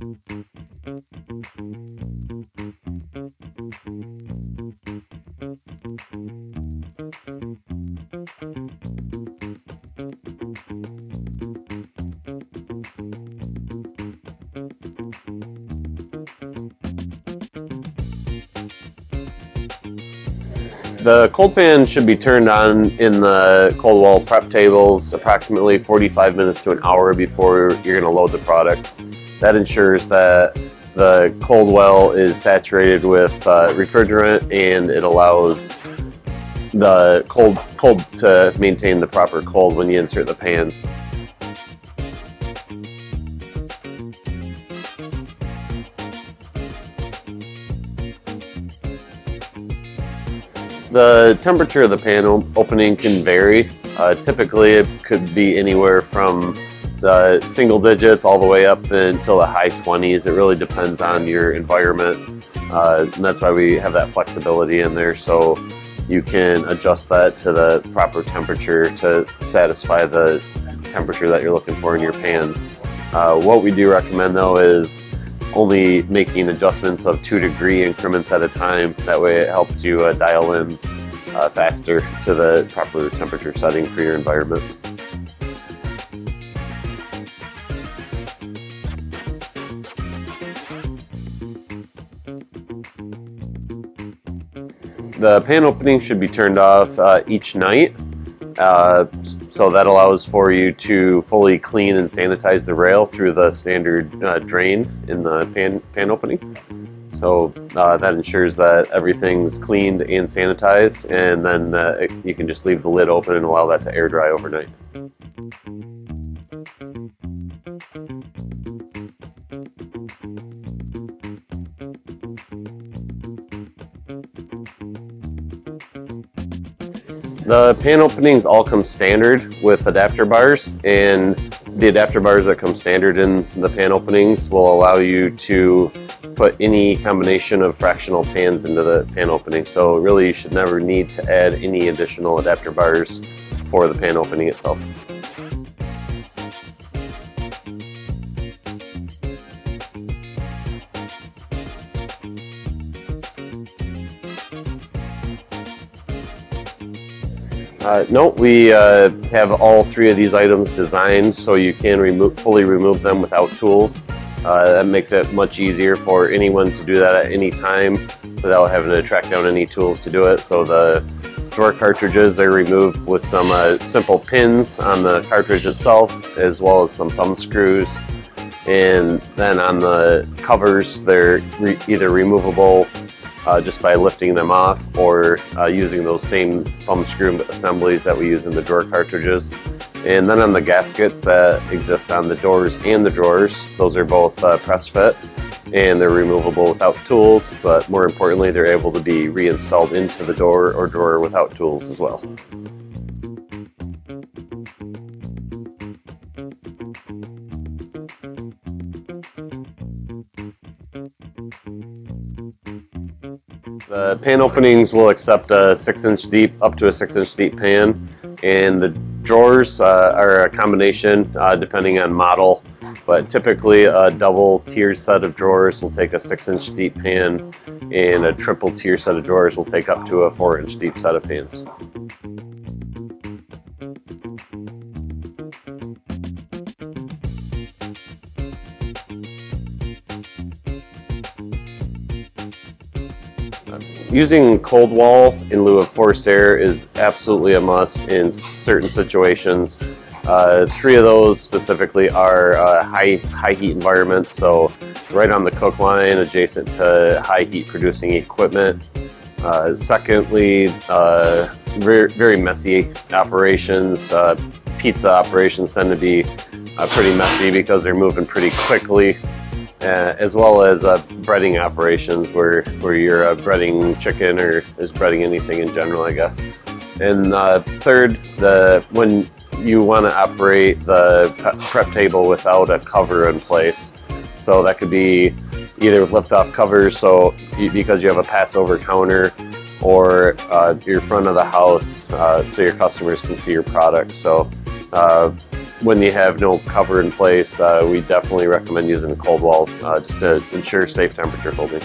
The cold pan should be turned on in the cold wall prep tables approximately 45 minutes to an hour before you're going to load the product. That ensures that the cold well is saturated with uh, refrigerant and it allows the cold, cold to maintain the proper cold when you insert the pans. The temperature of the pan opening can vary. Uh, typically, it could be anywhere from the single digits all the way up until the high 20s. It really depends on your environment. Uh, and that's why we have that flexibility in there so you can adjust that to the proper temperature to satisfy the temperature that you're looking for in your pans. Uh, what we do recommend though is only making adjustments of two degree increments at a time. That way it helps you uh, dial in uh, faster to the proper temperature setting for your environment. The pan opening should be turned off uh, each night. Uh, so that allows for you to fully clean and sanitize the rail through the standard uh, drain in the pan, pan opening. So uh, that ensures that everything's cleaned and sanitized and then uh, you can just leave the lid open and allow that to air dry overnight. The pan openings all come standard with adapter bars and the adapter bars that come standard in the pan openings will allow you to put any combination of fractional pans into the pan opening. So really you should never need to add any additional adapter bars for the pan opening itself. Uh, no, we uh, have all three of these items designed so you can remo fully remove them without tools. Uh, that makes it much easier for anyone to do that at any time without having to track down any tools to do it. So the drawer cartridges, they're removed with some uh, simple pins on the cartridge itself as well as some thumb screws. And then on the covers, they're re either removable uh, just by lifting them off or uh, using those same thumb screw assemblies that we use in the drawer cartridges. And then on the gaskets that exist on the doors and the drawers, those are both uh, press fit and they're removable without tools, but more importantly, they're able to be reinstalled into the door or drawer without tools as well. The pan openings will accept a six inch deep, up to a six inch deep pan. And the drawers uh, are a combination uh, depending on model, but typically a double tier set of drawers will take a six inch deep pan and a triple tier set of drawers will take up to a four inch deep set of pans. Using cold wall in lieu of forced air is absolutely a must in certain situations. Uh, three of those specifically are uh, high, high heat environments, so right on the cook line adjacent to high heat producing equipment. Uh, secondly, uh, very, very messy operations. Uh, pizza operations tend to be uh, pretty messy because they're moving pretty quickly uh, as well as uh, breading operations where, where you're uh, breading chicken or is breading anything in general, I guess. And uh, third, the when you want to operate the prep table without a cover in place. So that could be either lift off covers, so you, because you have a pass-over counter, or uh, your front of the house, uh, so your customers can see your product. So when you have no cover in place, uh, we definitely recommend using a cold wall uh, just to ensure safe temperature holding.